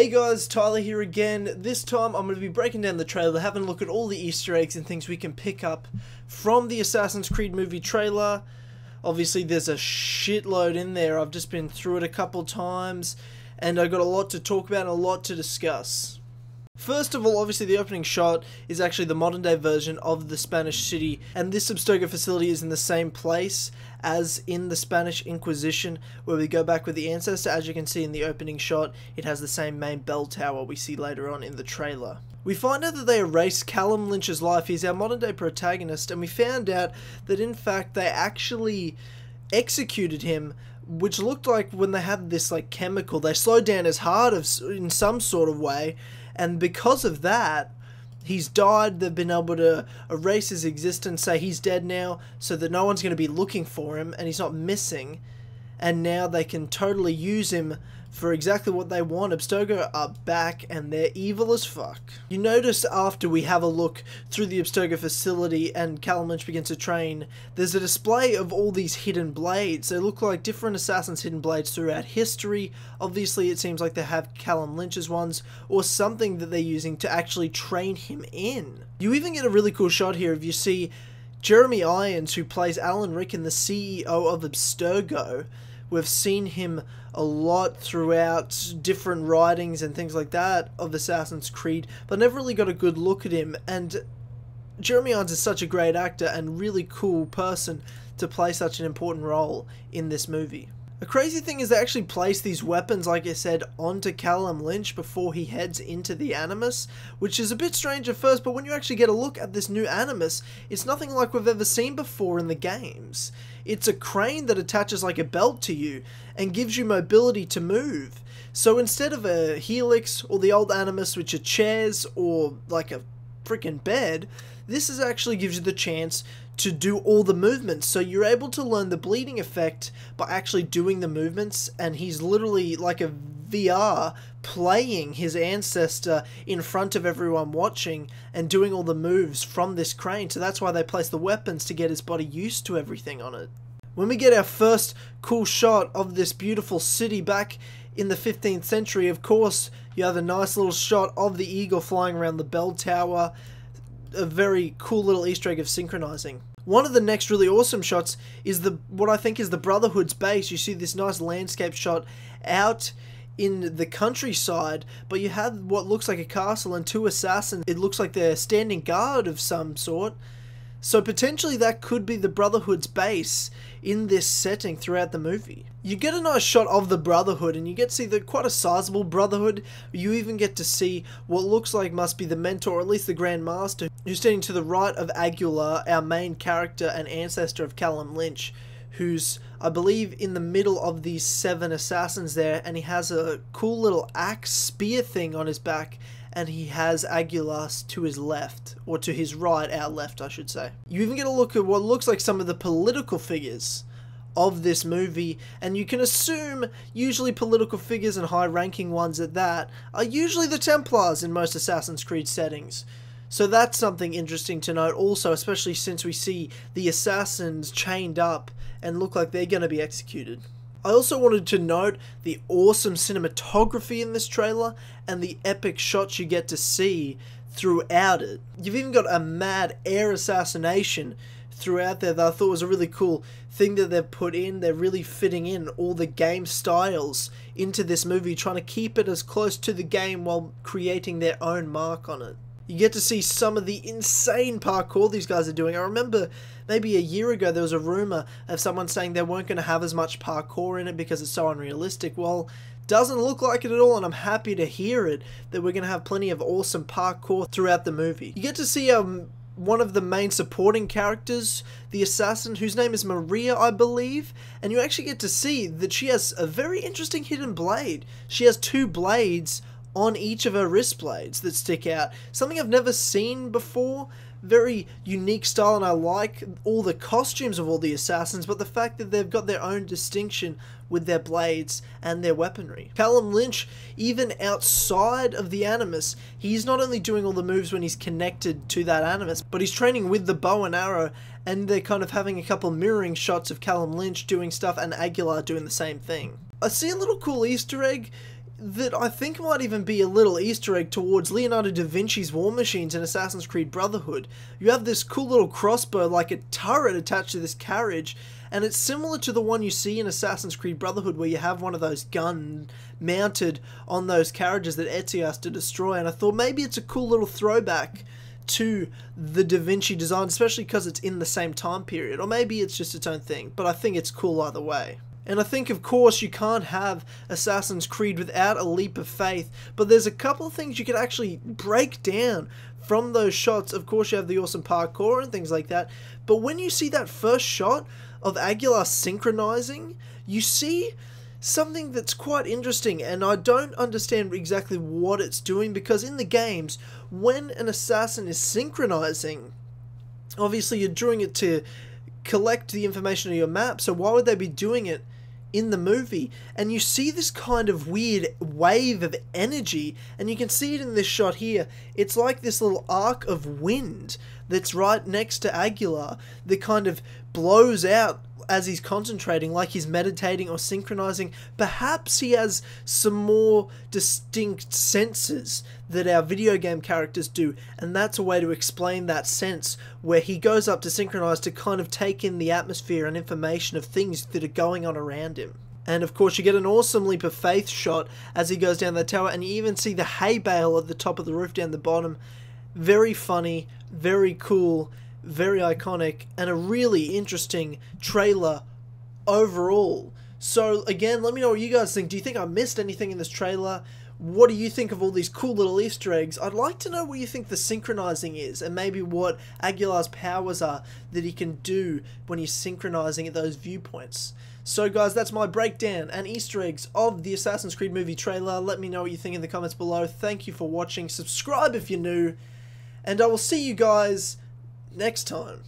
Hey guys, Tyler here again. This time I'm going to be breaking down the trailer, having a look at all the easter eggs and things we can pick up from the Assassin's Creed movie trailer. Obviously there's a shitload in there, I've just been through it a couple times, and I've got a lot to talk about and a lot to discuss. First of all, obviously the opening shot is actually the modern day version of the Spanish city, and this Abstergo facility is in the same place as in the Spanish Inquisition, where we go back with the ancestor. As you can see in the opening shot, it has the same main bell tower we see later on in the trailer. We find out that they erased Callum Lynch's life, he's our modern day protagonist, and we found out that in fact they actually executed him which looked like when they had this like chemical they slowed down his heart of, in some sort of way and because of that, he's died. They've been able to erase his existence, say he's dead now, so that no one's going to be looking for him and he's not missing. And now they can totally use him for exactly what they want. Abstergo are back and they're evil as fuck. You notice after we have a look through the Abstergo facility and Callum Lynch begins to train, there's a display of all these hidden blades. They look like different assassins' hidden blades throughout history. Obviously, it seems like they have Callum Lynch's ones or something that they're using to actually train him in. You even get a really cool shot here if you see Jeremy Irons, who plays Alan Rikkin, the CEO of Abstergo. We've seen him a lot throughout different writings and things like that of Assassin's Creed, but never really got a good look at him. And Jeremy Irons is such a great actor and really cool person to play such an important role in this movie. The crazy thing is they actually place these weapons, like I said, onto Callum Lynch before he heads into the Animus, which is a bit strange at first, but when you actually get a look at this new Animus, it's nothing like we've ever seen before in the games. It's a crane that attaches like a belt to you and gives you mobility to move. So instead of a helix or the old Animus, which are chairs or like a freaking bed, this is actually gives you the chance to do all the movements. So you're able to learn the bleeding effect by actually doing the movements, and he's literally like a VR playing his ancestor in front of everyone watching and doing all the moves from this crane. So that's why they place the weapons to get his body used to everything on it. When we get our first cool shot of this beautiful city back in the 15th century, of course, you have a nice little shot of the eagle flying around the bell tower. A very cool little Easter egg of synchronizing. One of the next really awesome shots is the what I think is the Brotherhood's base. You see this nice landscape shot out in the countryside, but you have what looks like a castle and two assassins. It looks like they're standing guard of some sort. So potentially that could be the Brotherhood's base in this setting throughout the movie. You get a nice shot of the Brotherhood and you get to see the quite a sizable Brotherhood. You even get to see what looks like must be the mentor or at least the Grand Master who's standing to the right of Aguilar, our main character and ancestor of Callum Lynch who's I believe in the middle of these seven assassins there and he has a cool little axe spear thing on his back and he has Aguilas to his left, or to his right, our left, I should say. You even get a look at what looks like some of the political figures of this movie, and you can assume usually political figures and high ranking ones at that are usually the Templars in most Assassin's Creed settings. So that's something interesting to note also, especially since we see the assassins chained up and look like they're going to be executed. I also wanted to note the awesome cinematography in this trailer and the epic shots you get to see throughout it. You've even got a mad air assassination throughout there that I thought was a really cool thing that they've put in. They're really fitting in all the game styles into this movie, trying to keep it as close to the game while creating their own mark on it. You get to see some of the insane parkour these guys are doing. I remember maybe a year ago there was a rumor of someone saying they weren't going to have as much parkour in it because it's so unrealistic. Well, doesn't look like it at all and I'm happy to hear it that we're going to have plenty of awesome parkour throughout the movie. You get to see um one of the main supporting characters, the assassin, whose name is Maria, I believe, and you actually get to see that she has a very interesting hidden blade. She has two blades on each of her wrist blades that stick out. Something I've never seen before. Very unique style, and I like all the costumes of all the assassins, but the fact that they've got their own distinction with their blades and their weaponry. Callum Lynch, even outside of the Animus, he's not only doing all the moves when he's connected to that Animus, but he's training with the bow and arrow, and they're kind of having a couple mirroring shots of Callum Lynch doing stuff and Aguilar doing the same thing. I see a little cool Easter egg that I think might even be a little Easter egg towards Leonardo da Vinci's War Machines in Assassin's Creed Brotherhood. You have this cool little crossbow like a turret attached to this carriage, and it's similar to the one you see in Assassin's Creed Brotherhood where you have one of those gun mounted on those carriages that Ezio has to destroy, and I thought maybe it's a cool little throwback to the Da Vinci design, especially because it's in the same time period, or maybe it's just its own thing, but I think it's cool either way. And I think, of course, you can't have Assassin's Creed without a leap of faith, but there's a couple of things you could actually break down from those shots. Of course, you have the awesome parkour and things like that, but when you see that first shot of Aguilar synchronizing, you see something that's quite interesting, and I don't understand exactly what it's doing because in the games, when an assassin is synchronizing, obviously you're doing it to collect the information on your map, so why would they be doing it in the movie? And you see this kind of weird wave of energy, and you can see it in this shot here. It's like this little arc of wind that's right next to Aguilar that kind of blows out as he's concentrating, like he's meditating or synchronizing. Perhaps he has some more distinct senses that our video game characters do, and that's a way to explain that sense where he goes up to synchronize to kind of take in the atmosphere and information of things that are going on around him. And of course, you get an awesome leap of faith shot as he goes down the tower, and you even see the hay bale at the top of the roof down the bottom. Very funny, very cool, very iconic, and a really interesting trailer overall. So, again, let me know what you guys think. Do you think I missed anything in this trailer? What do you think of all these cool little Easter eggs? I'd like to know what you think the synchronizing is, and maybe what Aguilar's powers are that he can do when he's synchronizing at those viewpoints. So, guys, that's my breakdown and Easter eggs of the Assassin's Creed movie trailer. Let me know what you think in the comments below. Thank you for watching. Subscribe if you're new, and I will see you guys next time.